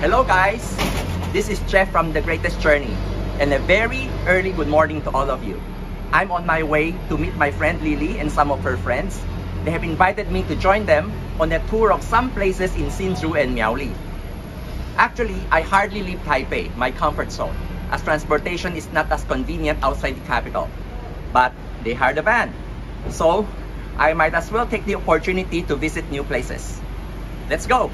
Hello guys, this is Jeff from The Greatest Journey and a very early good morning to all of you. I'm on my way to meet my friend Lily and some of her friends. They have invited me to join them on a tour of some places in Hsinchu and Miaoli. Actually, I hardly leave Taipei, my comfort zone, as transportation is not as convenient outside the capital. But they hired a van, so I might as well take the opportunity to visit new places. Let's go!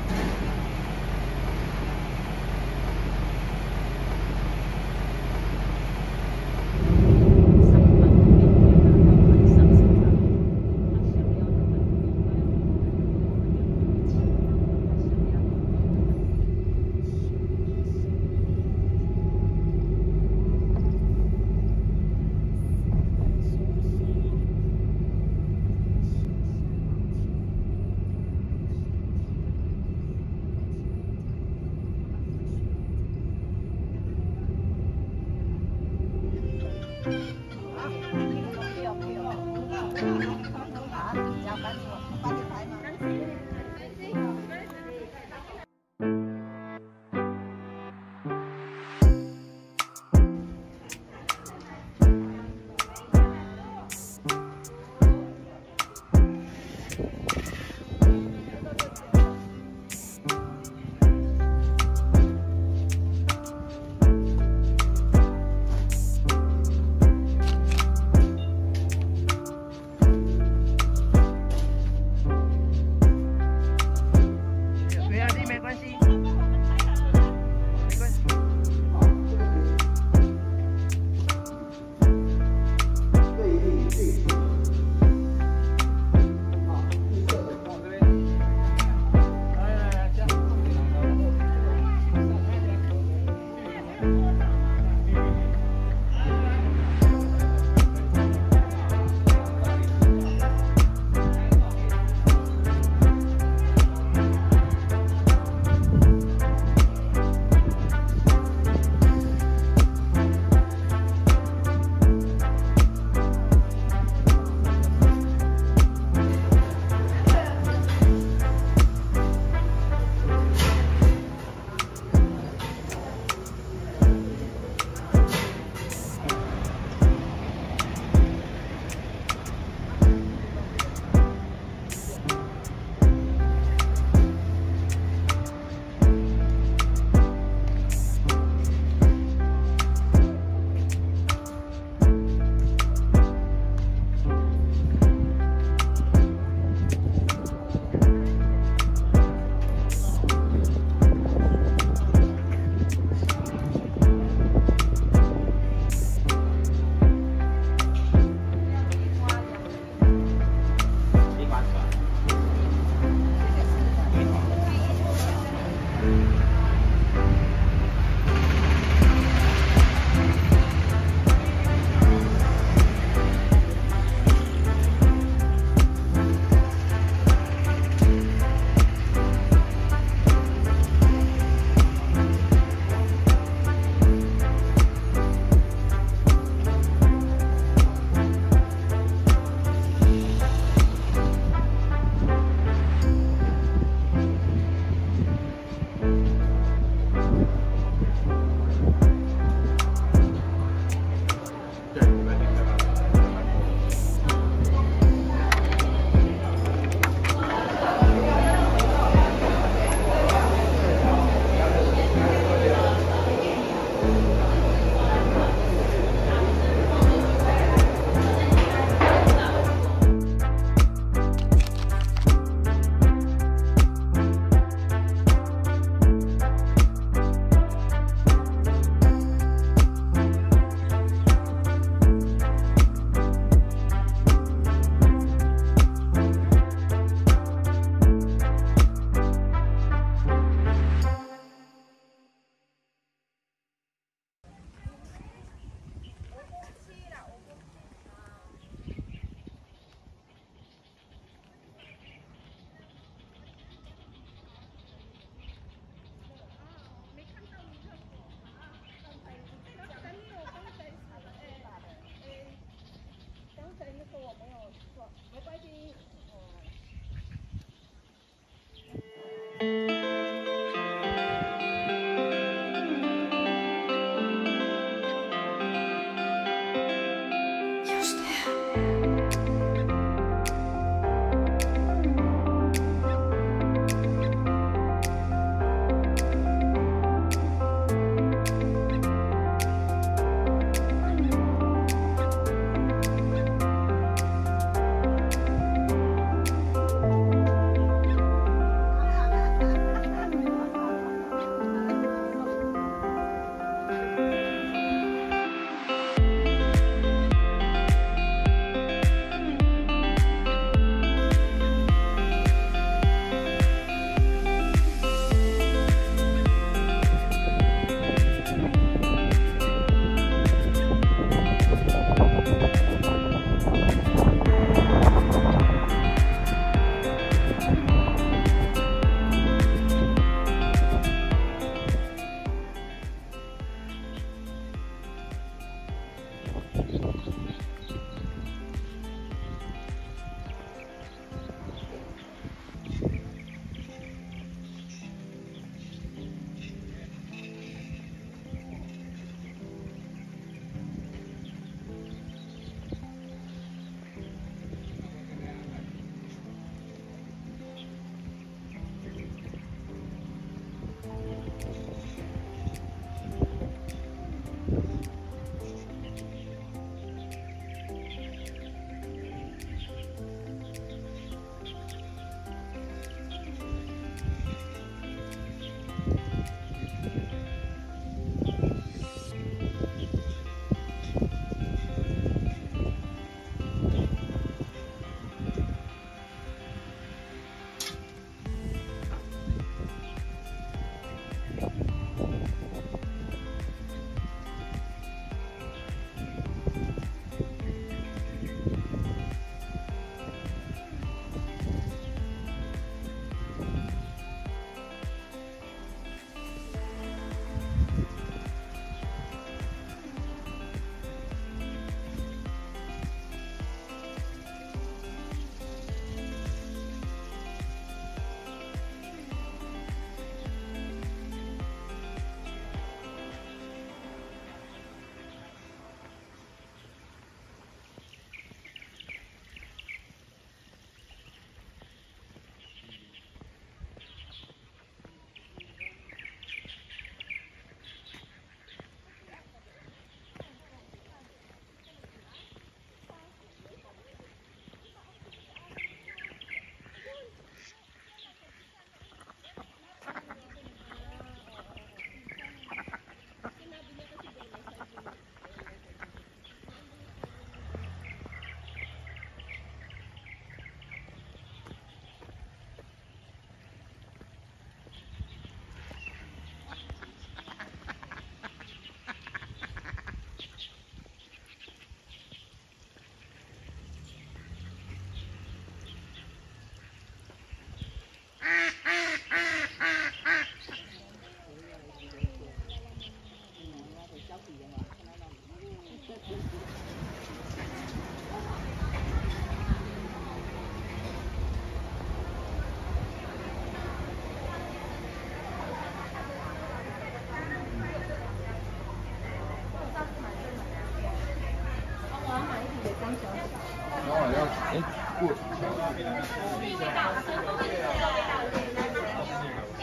哎过。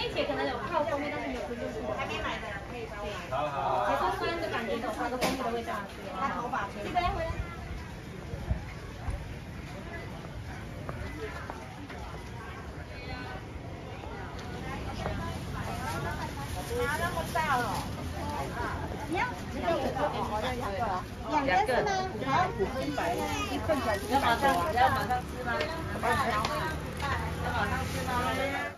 哎，姐可能有泡蜂蜜，但是没有珍珠丝，还没买的可以稍微。好好。结束酸的感觉，有那个蜂蜜的味道。他头发吹。记得要回来。拿那么大了。你要？两个吗？好，一百，一份才一百多。要马上吃吗？要马上吃吗？